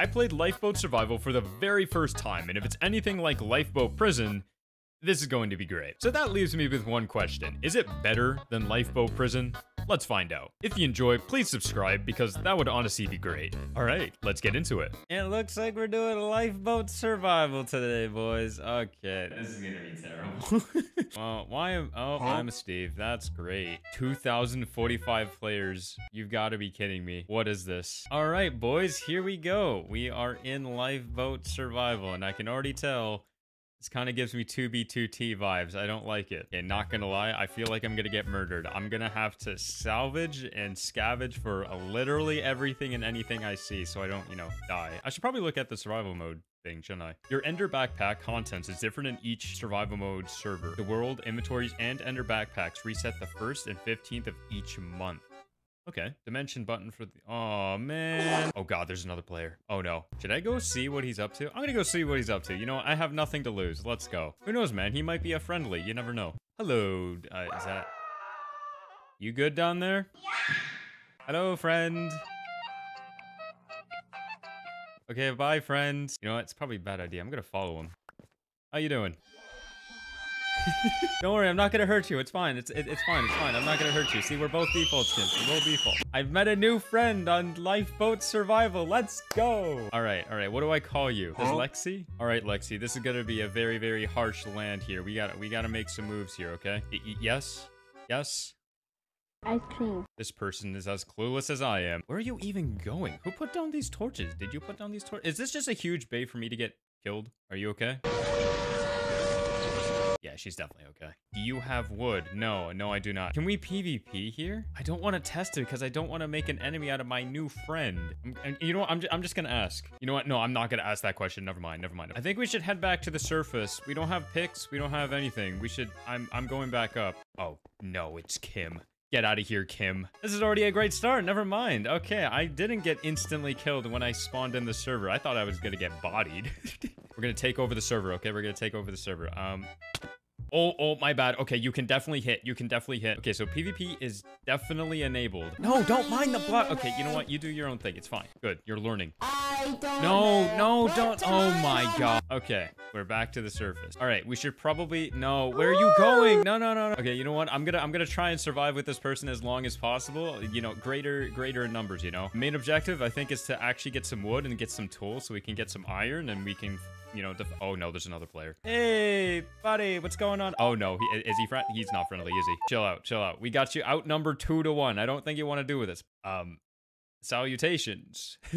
I played Lifeboat Survival for the very first time, and if it's anything like Lifeboat Prison, this is going to be great. So that leaves me with one question. Is it better than Lifeboat Prison? Let's find out. If you enjoy, please subscribe because that would honestly be great. All right, let's get into it. It looks like we're doing lifeboat survival today, boys. Okay, this is gonna be terrible. well, why am- oh, I'm Steve. That's great. 2,045 players. You've got to be kidding me. What is this? All right, boys, here we go. We are in lifeboat survival, and I can already tell this kind of gives me 2B2T vibes. I don't like it. And not gonna lie, I feel like I'm gonna get murdered. I'm gonna have to salvage and scavenge for uh, literally everything and anything I see so I don't, you know, die. I should probably look at the survival mode thing, shouldn't I? Your Ender backpack contents is different in each survival mode server. The world, inventories, and Ender backpacks reset the 1st and 15th of each month. Okay, dimension button for the... Oh, man. Oh, God, there's another player. Oh, no. Should I go see what he's up to? I'm gonna go see what he's up to. You know. I have nothing to lose. Let's go. Who knows, man? He might be a friendly. You never know. Hello. Uh, is that... You good down there? Hello, friend. Okay, bye, friend. You know what? It's probably a bad idea. I'm gonna follow him. How you doing? Don't worry, I'm not gonna hurt you. It's fine. It's it, it's fine. It's fine. I'm not gonna hurt you. See, we're both default skins. We're both default. I've met a new friend on Lifeboat Survival. Let's go. All right, all right. What do I call you? This Lexi? All right, Lexi. This is gonna be a very, very harsh land here. We got to we gotta make some moves here. Okay? Y y yes. Yes. Ice cream. This person is as clueless as I am. Where are you even going? Who put down these torches? Did you put down these torches? Is this just a huge bait for me to get killed? Are you okay? Yeah, she's definitely okay. Do you have wood? No, no, I do not. Can we PvP here? I don't want to test it because I don't want to make an enemy out of my new friend. And you know what? I'm, I'm just going to ask. You know what? No, I'm not going to ask that question. Never mind. Never mind. I think we should head back to the surface. We don't have picks. We don't have anything. We should... I'm, I'm going back up. Oh, no, it's Kim. Get out of here, Kim. This is already a great start. Never mind. Okay, I didn't get instantly killed when I spawned in the server. I thought I was gonna get bodied. We're gonna take over the server, okay? We're gonna take over the server. Um... Oh, oh, my bad. Okay, you can definitely hit. You can definitely hit. Okay, so PvP is definitely enabled. No, don't mind the blood. Okay, you know what? You do your own thing. It's fine. Good. You're learning. I don't No, no, don't. Oh my god. Okay, we're back to the surface. All right, we should probably. No, where are you going? No, no, no, no. Okay, you know what? I'm gonna, I'm gonna try and survive with this person as long as possible. You know, greater, greater in numbers. You know, main objective I think is to actually get some wood and get some tools so we can get some iron and we can. You know, def- oh no, there's another player. Hey, buddy, what's going on? Oh no, he, is he friend? He's not friendly, is he? Chill out, chill out. We got you outnumbered two to one. I don't think you want to do with this. Um, Salutations.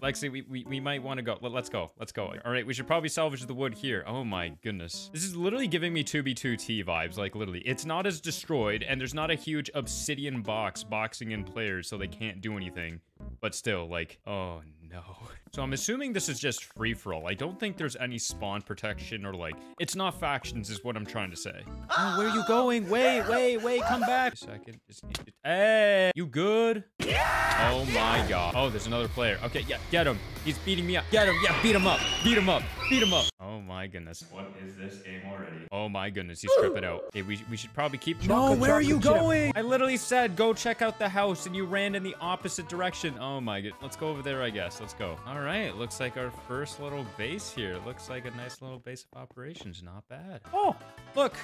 Lexi, we, we, we might want to go. Let, us go. Let's go. All right, we should probably salvage the wood here. Oh my goodness. This is literally giving me 2b2t vibes, like literally. It's not as destroyed, and there's not a huge obsidian box boxing in players so they can't do anything. But still, like, oh no. So I'm assuming this is just free-for-all. I don't think there's any spawn protection or like, it's not factions is what I'm trying to say. Oh, where are you going? Wait, wait, wait, come back. A second. Just- Hey, you good? Oh my god. Oh, there's another player. Okay, yeah, get him. He's beating me up. Get him. Yeah, beat him up. Beat him up. Beat him up. Oh my goodness. What is this game already? Oh my goodness, he's tripping out. Okay, we, we should probably keep- No, where are you going? I literally said go check out the house and you ran in the opposite direction. Oh my god. Let's go over there, I guess. Let's go. All right, looks like our first little base here. Looks like a nice little base of operations. Not bad. Oh, look.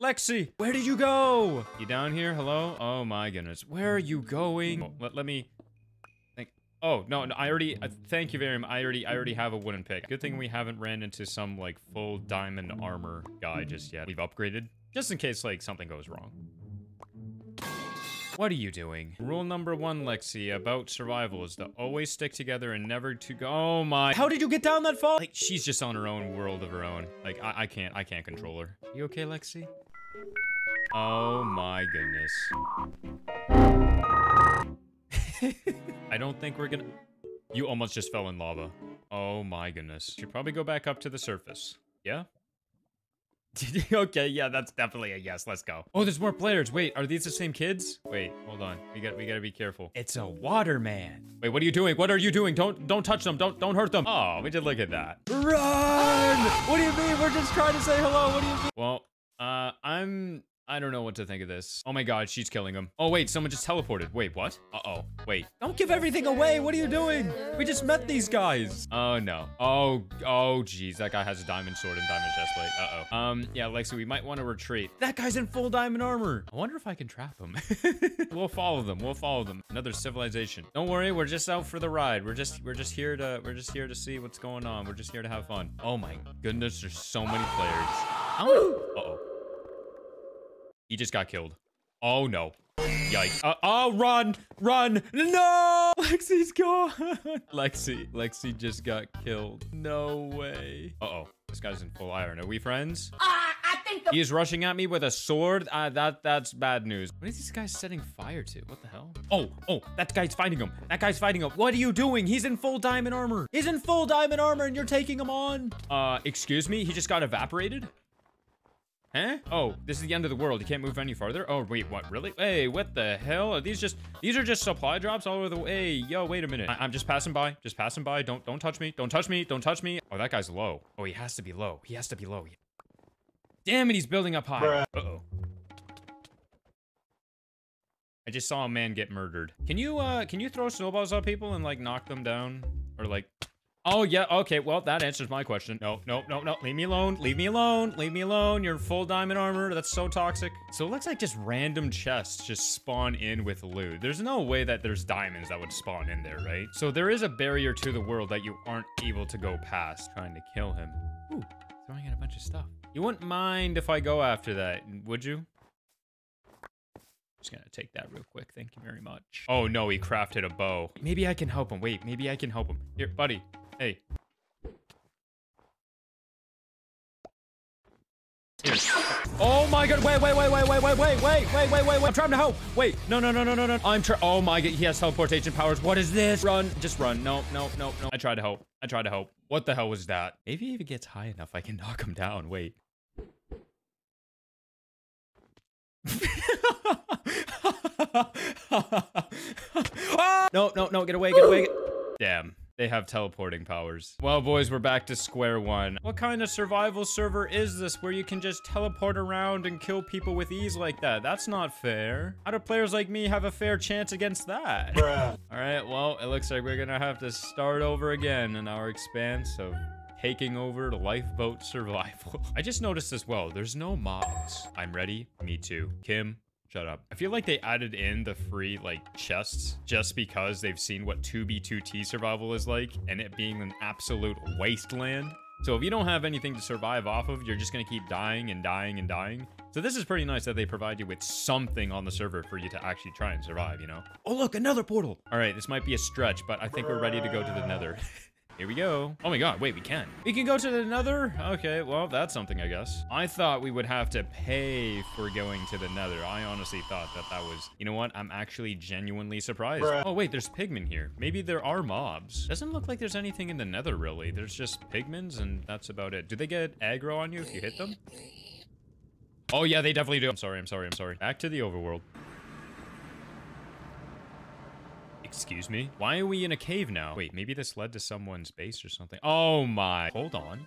Lexi, where did you go? You down here? Hello? Oh my goodness. Where are you going? Oh, let, let me think. Oh, no, no, I already, uh, thank you very much. I already, I already have a wooden pick. Good thing we haven't ran into some, like, full diamond armor guy just yet. We've upgraded, just in case, like, something goes wrong. What are you doing? Rule number one, Lexi, about survival is to always stick together and never to go- Oh my- How did you get down that fall? Like, she's just on her own world of her own. Like, I, I can't, I can't control her. You okay, Lexi? Oh my goodness. I don't think we're gonna- You almost just fell in lava. Oh my goodness. Should probably go back up to the surface. Yeah? okay, yeah, that's definitely a yes. Let's go. Oh, there's more players. Wait, are these the same kids? Wait, hold on. We got we got to be careful. It's a waterman. Wait, what are you doing? What are you doing? Don't don't touch them. Don't don't hurt them. Oh, we did look at that. Run! What do you mean? We're just trying to say hello. What do you mean? Well, uh, I'm I don't know what to think of this. Oh my god, she's killing him. Oh wait, someone just teleported. Wait, what? Uh-oh. Wait. Don't give everything away. What are you doing? We just met these guys. Oh no. Oh, oh geez. That guy has a diamond sword and diamond chestplate. Uh-oh. Um, yeah, Lexi, we might want to retreat. That guy's in full diamond armor. I wonder if I can trap him. we'll follow them. We'll follow them. Another civilization. Don't worry, we're just out for the ride. We're just we're just here to we're just here to see what's going on. We're just here to have fun. Oh my goodness, there's so many players. Uh-oh. He just got killed. Oh no. Yikes. Uh, oh, run! Run! No! Lexi's gone! Lexi. Lexi just got killed. No way. Uh-oh. This guy's in full iron. Are we friends? Uh, I think the He is rushing at me with a sword. Uh, that That's bad news. What is this guy setting fire to? What the hell? Oh, oh, that guy's fighting him. That guy's fighting him. What are you doing? He's in full diamond armor. He's in full diamond armor and you're taking him on. Uh, excuse me? He just got evaporated? Huh? Oh, this is the end of the world. You can't move any farther. Oh, wait, what? Really? Hey, what the hell? Are these just, these are just supply drops all over the way. Yo, wait a minute. I am just passing by. Just passing by. Don't, don't touch me. Don't touch me. Don't touch me. Oh, that guy's low. Oh, he has to be low. He has to be low. Damn it, he's building up high. Uh-oh. I just saw a man get murdered. Can you, uh, can you throw snowballs at people and, like, knock them down? Or, like, Oh, yeah, okay, well, that answers my question. No, no, no, no, leave me alone, leave me alone, leave me alone. You're full diamond armor, that's so toxic. So it looks like just random chests just spawn in with loot. There's no way that there's diamonds that would spawn in there, right? So there is a barrier to the world that you aren't able to go past trying to kill him. Ooh, throwing in a bunch of stuff. You wouldn't mind if I go after that, would you? Just gonna take that real quick. Thank you very much. Oh no, he crafted a bow. Maybe I can help him. Wait, maybe I can help him. Here, buddy. Hey. Here. Oh my god, wait, wait, wait, wait, wait, wait, wait, wait, wait, wait, wait, I'm trying to help. Wait, no, no, no, no, no, no. I'm trying, oh my god, he has teleportation powers. What is this? Run, just run. No, no, no, no. I tried to help. I tried to help. What the hell was that? Maybe if he gets high enough, I can knock him down. Wait. No, no, no, get away, get away. Damn. They have teleporting powers. Well, boys, we're back to square one. What kind of survival server is this where you can just teleport around and kill people with ease like that? That's not fair. How do players like me have a fair chance against that? All right, well, it looks like we're gonna have to start over again in our expanse of taking over lifeboat survival. I just noticed as well, there's no mobs. I'm ready. Me too. Kim, Shut up. I feel like they added in the free, like, chests just because they've seen what 2B2T survival is like and it being an absolute wasteland. So if you don't have anything to survive off of, you're just gonna keep dying and dying and dying. So this is pretty nice that they provide you with something on the server for you to actually try and survive, you know? Oh, look, another portal. All right, this might be a stretch, but I think we're ready to go to the nether. Here we go. Oh my god, wait, we can. We can go to the nether? Okay, well, that's something, I guess. I thought we would have to pay for going to the nether. I honestly thought that that was... You know what? I'm actually genuinely surprised. Bruh. Oh, wait, there's pigmen here. Maybe there are mobs. Doesn't look like there's anything in the nether, really. There's just pigmen, and that's about it. Do they get aggro on you if you hit them? Oh, yeah, they definitely do. I'm sorry, I'm sorry, I'm sorry. Back to the overworld. Excuse me? Why are we in a cave now? Wait, maybe this led to someone's base or something. Oh my. Hold on.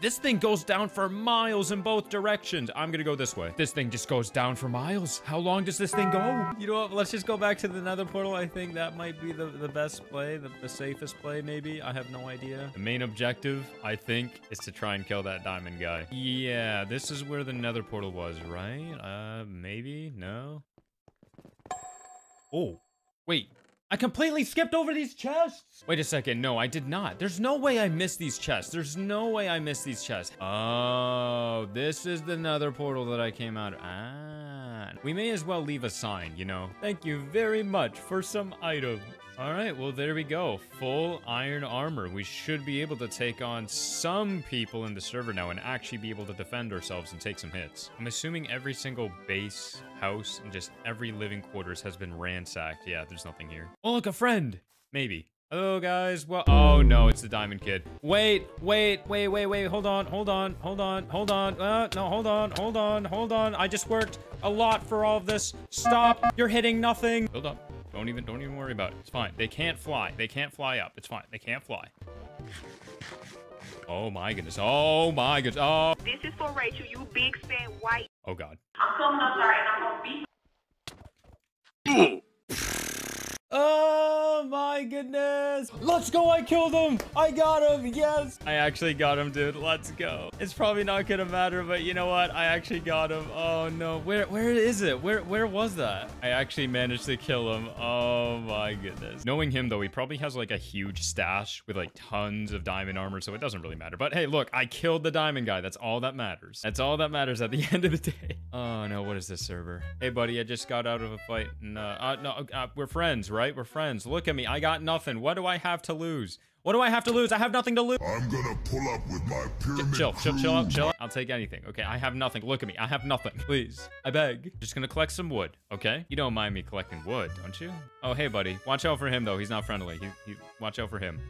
This thing goes down for miles in both directions. I'm gonna go this way. This thing just goes down for miles. How long does this thing go? You know what? Let's just go back to the nether portal. I think that might be the, the best play, the, the safest play, maybe. I have no idea. The main objective, I think, is to try and kill that diamond guy. Yeah, this is where the nether portal was, right? Uh, maybe? No? Oh. Wait, I completely skipped over these chests. Wait a second. No, I did not. There's no way I missed these chests. There's no way I missed these chests. Oh, this is the nether portal that I came out of. Ah, we may as well leave a sign, you know. Thank you very much for some items. All right, well, there we go. Full iron armor. We should be able to take on some people in the server now and actually be able to defend ourselves and take some hits. I'm assuming every single base, house, and just every living quarters has been ransacked. Yeah, there's nothing here. Oh, look, a friend. Maybe. Hello, guys. Well, oh, no, it's the Diamond Kid. Wait, wait, wait, wait, wait. Hold on, hold on, hold on, hold on. Uh, no, hold on, hold on, hold on. I just worked a lot for all of this. Stop. You're hitting nothing. Hold up. Don't even, don't even worry about it. It's fine. They can't fly. They can't fly up. It's fine. They can't fly. Oh my goodness. Oh my goodness. Oh. This is for Rachel, you big fat white. Oh god. I'm coming up there and I'm gonna beat Oh my goodness. Let's go. I killed him. I got him. Yes. I actually got him, dude. Let's go. It's probably not going to matter, but you know what? I actually got him. Oh no. Where where is it? Where where was that? I actually managed to kill him. Oh my goodness. Knowing him though, he probably has like a huge stash with like tons of diamond armor, so it doesn't really matter. But hey, look, I killed the diamond guy. That's all that matters. That's all that matters at the end of the day. Oh no, what is this server? Hey buddy, I just got out of a fight and uh, uh no, uh, we're friends, right? We're friends. Look at me. I got nothing. What do I have to lose? What do I have to lose? I have nothing to lose. I'm gonna pull up with my pyramid Chill, chill, chill out, chill out. I'll take anything. Okay, I have nothing. Look at me. I have nothing. Please. I beg. Just gonna collect some wood, okay? You don't mind me collecting wood, don't you? Oh, hey, buddy. Watch out for him, though. He's not friendly. He, he, watch out for him.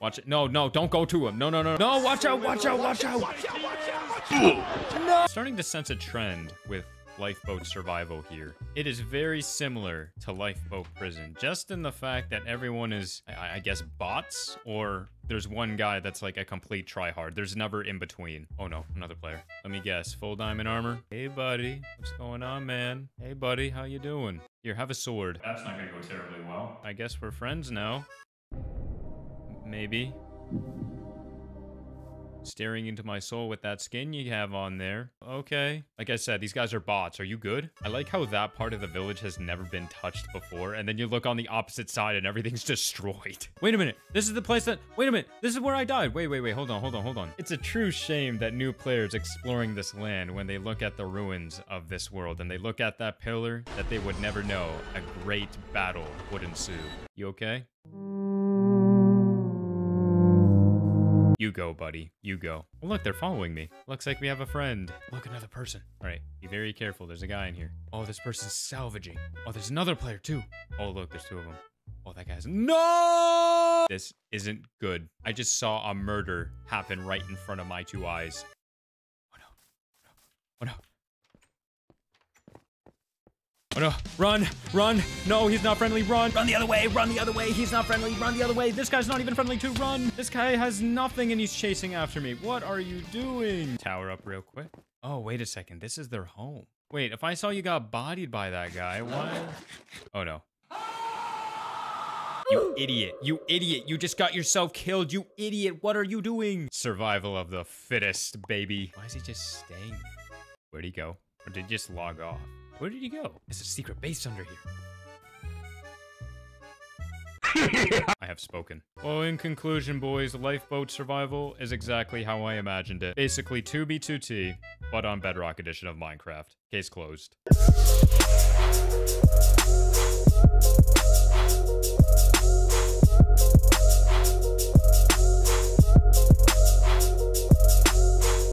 Watch it. No, no, don't go to him. No, no, no. No, no watch out watch out, watch out, watch out. Watch out. No. Starting to sense a trend with lifeboat survival here. It is very similar to lifeboat prison, just in the fact that everyone is, I, I guess, bots, or there's one guy that's like a complete tryhard. There's never in between. Oh no, another player. Let me guess, full diamond armor. Hey buddy, what's going on, man? Hey buddy, how you doing? Here, have a sword. That's not gonna go terribly well. I guess we're friends now. Maybe. Staring into my soul with that skin you have on there. Okay. Like I said, these guys are bots. Are you good? I like how that part of the village has never been touched before. And then you look on the opposite side and everything's destroyed. Wait a minute. This is the place that... Wait a minute. This is where I died. Wait, wait, wait. Hold on, hold on, hold on. It's a true shame that new players exploring this land when they look at the ruins of this world and they look at that pillar that they would never know a great battle would ensue. You okay? Go, buddy. You go. Oh, look, they're following me. Looks like we have a friend. Look, another person. All right, be very careful. There's a guy in here. Oh, this person's salvaging. Oh, there's another player, too. Oh, look, there's two of them. Oh, that guy's... No! This isn't good. I just saw a murder happen right in front of my two eyes. Oh, no. Oh, no. Oh no, Oh, run, run. No, he's not friendly. Run, run the other way, run the other way. He's not friendly. Run the other way. This guy's not even friendly to run. This guy has nothing and he's chasing after me. What are you doing? Tower up real quick. Oh, wait a second. This is their home. Wait, if I saw you got bodied by that guy, why? Oh no. You idiot. You idiot. You just got yourself killed. You idiot. What are you doing? Survival of the fittest, baby. Why is he just staying? Where'd he go? Or did he just log off? Where did he go? There's a secret base under here. I have spoken. Well, in conclusion, boys, lifeboat survival is exactly how I imagined it. Basically 2B2T, but on Bedrock edition of Minecraft. Case closed.